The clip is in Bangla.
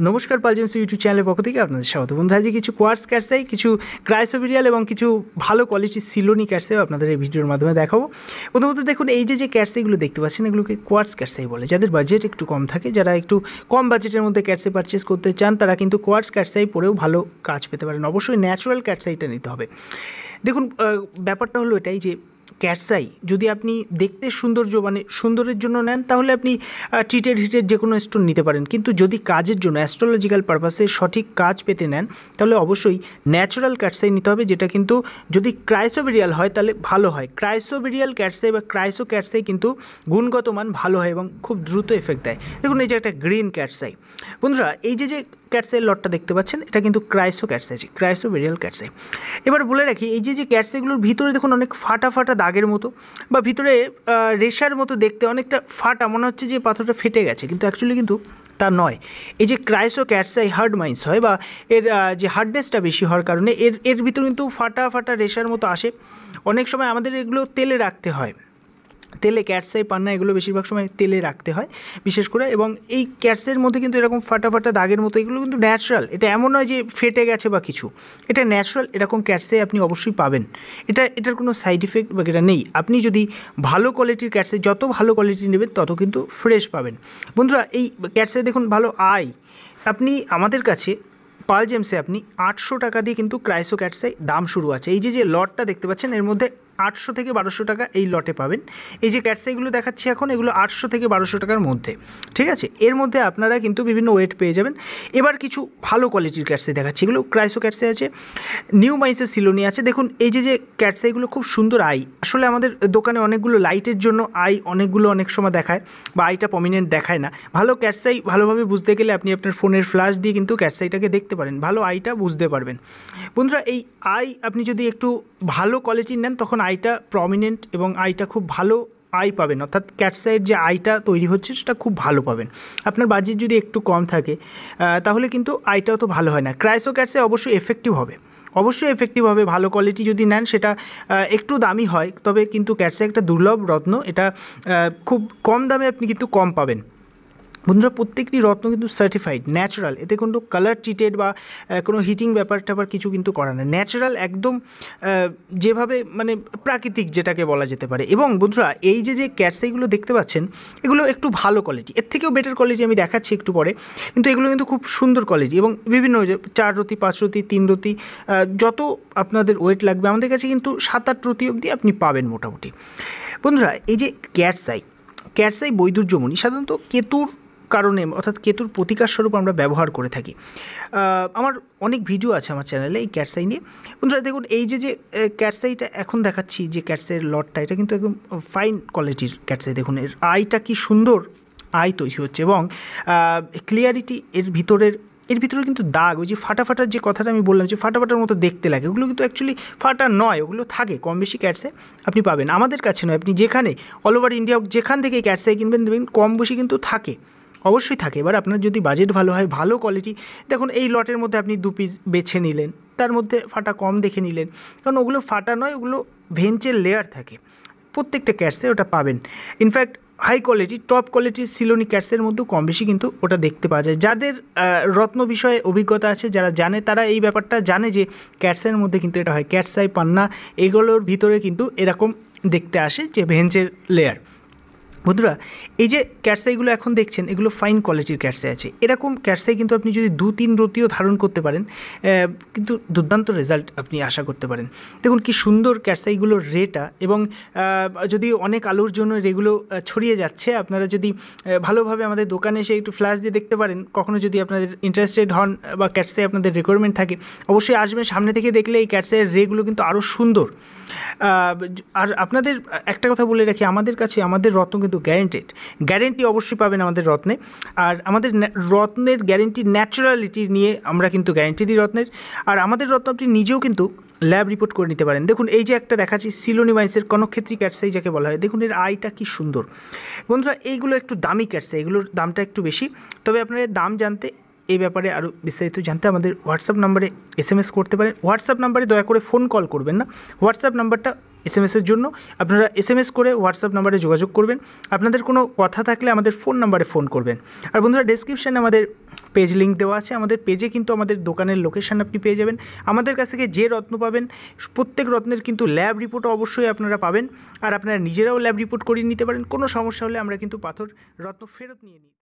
নমস্কার পালজেমস ইউটিউব চ্যানেলের পক্ষ থেকে আপনাদের স্বাগত। বন্ধু আজকে কিছু কোয়ার্স ক্যাটসাই কিছু ক্রাইসোবিরিয়াল এবং কিছু ভালো কোয়ালিটির সিলোনি ক্যাটসাই আপনাদের এই ভিডিওর মাধ্যমে দেখাবো। প্রথমত দেখুন, এই যে যে ক্যাটসাইগুলো দেখতে পাচ্ছেন, এগুলোকে কোয়ার্স ক্যাটসাই বলে। যাদের বাজেট একটু কম থাকে, যারা একটু কম বাজেটের মধ্যে ক্যাটসাই পারচেস করতে চান, তারা কিন্তু কোয়ার্স ক্যাটসাই পরেও ভালো কাজ পেতে পারেন। অবশ্যই ন্যাচারাল ক্যাটসাইটা নিতে হবে। দেখুন ব্যাপারটা হলো এটাই যে ক্যাটসাই যদি আপনি দেখতে সৌন্দর্য মানে সুন্দরের জন্য নেন, তাহলে আপনি ট্রিটেড হিটের যে কোনো স্টোন নিতে পারেন। কিন্তু যদি কাজের জন্য অ্যাস্ট্রোলজিক্যাল পারপাসে সঠিক কাজ পেতে নেন, তাহলে অবশ্যই ন্যাচারাল ক্যাটসাই নিতে হবে, যেটা কিন্তু যদি ক্রাইসোবেরিয়াল হয়, তাহলে ভালো হয়। ক্রাইসোবেরিয়াল ক্যাটসাই বা ক্রাইসো ক্যাটসাই কিন্তু গুণগত মান ভালো হয় এবং খুব দ্রুত এফেক্ট দেয়। দেখুন, এই যে একটা গ্রিন ক্যাটসাই বন্ধুরা, এই যে যে ক্যাটসাইয়ের লটটা দেখতে পাচ্ছেন, এটা কিন্তু ক্রাইসো ক্যাটসাই ক্রাইসো বেরিয়াল ক্যাটসাই এবার বলে রাখি, এই যে যে ক্যাটসেগুলোর ভিতরে দেখুন অনেক ফাটা ফাটা দাগের মতো, বা ভিতরে রেশার মতো দেখতে অনেকটা ফাটা, মনে হচ্ছে যে পাথরটা ফেটে গেছে, কিন্তু অ্যাকচুয়ালি কিন্তু তা নয়। এই যে ক্রাইসো ক্যাটসাই হার্ড মাইন্স হয়, বা এর যে হার্ডনেসটা বেশি হওয়ার কারণে, এর এর ভিতরে কিন্তু ফাটা ফাটা রেশার মতো আসে। অনেক সময় আমাদের এগুলো তেলে রাখতে হয়। তেলে ক্যাটসাই পান্না এগুলো বেশিরভাগ সময় তেলে রাখতে হয়, বিশেষ করে এবং এই ক্যাটসের মধ্যে কিন্তু এরকম ফাটা ফাটা দাগের মতো এগুলো কিন্তু ন্যাচারাল এটা এমন নয় যে ফেটে গেছে বা কিছু, এটা ন্যাচারাল এরকম ক্যাটসাই আপনি অবশ্যই পাবেন, এটা, এটার কোনো সাইড ইফেক্ট বা এটা নেই, আপনি যদি ভালো কোয়ালিটির ক্যাটসাই যত ভালো কোয়ালিটি নেবেন তত কিন্তু ফ্রেশ পাবেন, বন্ধুরা এই ক্যাটসাই দেখুন ভালো আয় আপনি আমাদের কাছে পাল জেমসে আপনি আটশো টাকা দিয়ে কিন্তু ক্রাইসো ক্যাটসাই দাম শুরু আছে, এই যে যে লটটা দেখতে পাচ্ছেন এর মধ্যে আটশো থেকে বারোশো টাকা এই লটে পাবেন। এই যে ক্যাটসাইগুলো দেখাচ্ছি এখন, এগুলো আটশো থেকে বারোশো টাকার মধ্যে, ঠিক আছে? এর মধ্যে আপনারা কিন্তু বিভিন্ন ওয়েট পেয়ে যাবেন। এবার কিছু ভালো কোয়ালিটির ক্যাটসাই দেখাচ্ছি। এগুলো ক্রাইসো ক্যাটসাই আছে নিউ মাইসের সিলোনি আছে। দেখুন, এই যে যে ক্যাটসাইগুলো খুব সুন্দর আই আসলে আমাদের দোকানে অনেকগুলো লাইটের জন্য আই অনেকগুলো অনেক সময় দেখায় বা আইটা প্রমিনেন্ট দেখায় না। ভালো ক্যাটসাই ভালোভাবে বুঝতে গেলে আপনি আপনার ফোনের ফ্ল্যাশ দিয়ে কিন্তু ক্যাটসাইটাকে দেখতে পারেন। ভালো আইটা বুঝতে পারবেন। বন্ধুরা, এই আই আপনি যদি একটু ভালো কোয়ালিটির নেন, তখন আইটা প্রমিনেন্ট এবং আইটা খুব ভালো আই পাবেন। অর্থাৎ ক্যাটসাইয়ের যে আইটা তৈরি হচ্ছে, সেটা খুব ভালো পাবেন। আপনার বাজেট যদি একটু কম থাকে তাহলে কিন্তু আইটাও তো ভালো হয় না। ক্রাইসো ক্যাটসাই অবশ্যই এফেক্টিভ হবে। অবশ্যই এফেক্টিভ হবে, ভালো কোয়ালিটি যদি নেন, সেটা একটু দামি হয়, তবে কিন্তু ক্যাটসাই একটা দুর্লভ রত্ন। এটা খুব কম দামে আপনি কিন্তু কম পাবেন। বন্ধুরা প্রত্যেকটি রত্ন কিন্তু সার্টিফাইড ন্যাচারাল এতে কোনো কালার ট্রিটেড বা কোনো হিটিং ব্যাপার ট্যাপার কিছু কিন্তু করা না। ন্যাচারাল একদম যেভাবে মানে প্রাকৃতিক যেটাকে বলা যেতে পারে। এবং বন্ধুরা, এই যে যে ক্যাটসাইগুলো দেখতে পাচ্ছেন, এগুলো একটু ভালো কোয়ালিটি এর থেকেও বেটার কোয়ালিটি আমি দেখাচ্ছি একটু পরে। কিন্তু এগুলো কিন্তু খুব সুন্দর কোয়ালিটি এবং বিভিন্ন চার রতি, পাঁচ রতি, তিন রতি যত আপনাদের ওয়েট লাগবে, আমাদের কাছে কিন্তু সাত আট রতি অবধি আপনি পাবেন মোটামুটি। বন্ধুরা, এই যে ক্যাটসাই ক্যাটসাই বৈদুর্যমণি সাধারণত কেতুর কারণে, অর্থাৎ কেতুর প্রতিকার স্বরূপ আমরা ব্যবহার করে থাকি। আমার অনেক ভিডিও আছে আমার চ্যানেলে এই ক্যাটসাই নিয়ে। বন্ধুরা, দেখুন, এই যে যে ক্যাটসাইটা এখন দেখাচ্ছি, যে ক্যাটসাইয়ের লটটা, এটা কিন্তু একদম ফাইন কোয়ালিটির ক্যাটসাই দেখুন, এর আইটা কি সুন্দর আই তৈরি হচ্ছে এবং ক্লিয়ারিটি এর ভিতরের, এর ভিতরে কিন্তু দাগ, ওই যে ফাটা ফাটার যে কথাটা আমি বললাম, যে ফাটাফাটার মতো দেখতে লাগে, ওগুলো কিন্তু অ্যাকচুয়ালি ফাটা নয়, ওগুলো থাকে, কম বেশি ক্যাটসে আপনি পাবেন। আমাদের কাছে নয়, আপনি যেখানে অল ওভার ইন্ডিয়া যেখান থেকে ক্যাটসাই কিনবেন, দেখবেন কম বেশি কিন্তু থাকে। অবশ্যই থাকে। এবার আপনার যদি বাজেট ভালো হয়, ভালো কোয়ালিটি দেখুন এই লটের মধ্যে আপনি দু পিস বেছে নিলেন। তার মধ্যে ফাটা কম দেখে নিলেন। কারণ ওগুলো ফাটা নয়, ওগুলো ভেঞ্চের লেয়ার থাকে। প্রত্যেকটা ক্যাটসে ওটা পাবেন। ইনফ্যাক্ট হাই কোয়ালিটি টপ কোয়ালিটির সিলোনি ক্যাটসের মধ্যেও কম বেশি কিন্তু ওটা দেখতে পাওয়া যায়। যাদের রত্ন বিষয়ে অভিজ্ঞতা আছে, যারা জানে, তারা এই ব্যাপারটা জানে যে ক্যাটসের মধ্যে কিন্তু এটা হয়। ক্যাটসাই পান্না, এগুলোর ভিতরে কিন্তু এরকম দেখতে আসে যে ভেঞ্চের লেয়ার বন্ধুরা, এই যে ক্যাটসাইগুলো এখন দেখছেন, এগুলো ফাইন কোয়ালিটির ক্যাটসাই আছে। এরকম ক্যাটসাই কিন্তু আপনি যদি দু তিন রতিও ধারণ করতে পারেন কিন্তু দুর্দান্ত রেজাল্ট আপনি আশা করতে পারেন। দেখুন কি সুন্দর ক্যাটসাইগুলোর রেটা এবং যদি অনেক আলোর জন্য এগুলো ছড়িয়ে যাচ্ছে, আপনারা যদি ভালোভাবে আমাদের দোকানে এসে একটু ফ্ল্যাশ দিয়ে দেখতে পারেন, কখনো যদি আপনাদের ইন্টারেস্টেড হন বা ক্যাটসাই আপনাদের রিকোয়ারমেন্ট থাকে, অবশ্যই আসবেন, সামনে থেকে দেখলে এই ক্যাটসাইয়ের রেগুলো কিন্তু আরও সুন্দর। আর আপনাদের একটা কথা বলে রাখি, আমাদের কাছে, আমাদের রত্ন কিন্তু গ্যারেন্টেড গ্যারেন্টি অবশ্যই পাবেন আমাদের রত্নে। আর আমাদের রত্নের গ্যারেন্টি ন্যাচারালিটি নিয়ে আমরা কিন্তু গ্যারেন্টি দিই রত্নের। আর আমাদের রত্ন আপনি নিজেও কিন্তু ল্যাব রিপোর্ট করে নিতে পারেন। দেখুন, এই যে একটা দেখাচ্ছি সিলোনি মাইন্সের কনকক্ষেত্রী ক্যাটসাই যাকে বলা হয়, দেখুন, এর আইটা কি সুন্দর। বন্ধুরা, এইগুলো একটু দামি ক্যাটসাই এগুলোর দামটা একটু বেশি। তবে আপনার দাম জানতে, এই ব্যাপারে আরও বিস্তারিত জানতে আমাদের হোয়াটসঅ্যাপ নাম্বারে এস করতে পারেন। হোয়াটসঅ্যাপ নাম্বারে দয়া করে ফোন কল করবেন না। হোয়াটসঅ্যাপ নাম্বারটা এস এম এসের জন্য। আপনারা এস এম এস করে হোয়াটসঅ্যাপ নাম্বারে যোগাযোগ করবেন। আপনাদের কোনো কথা থাকলে আমাদের ফোন নাম্বারে ফোন করবেন। আর বন্ধুরা ডেসক্রিপশানে আমাদের পেজ লিঙ্ক দেওয়া আছে। আমাদের পেজে কিন্তু আমাদের দোকানের লোকেশান আপনি পেয়ে যাবেন। আমাদের কাছ থেকে যে রত্ন পাবেন, প্রত্যেক রত্নের কিন্তু ল্যাব রিপোর্ট অবশ্যই আপনারা পাবেন। আর আপনারা নিজেরাও ল্যাব রিপোর্ট করিয়ে নিতে পারেন। কোনো সমস্যা হলে আমরা কিন্তু পাথর রত্ন ফেরত নিয়ে নিই।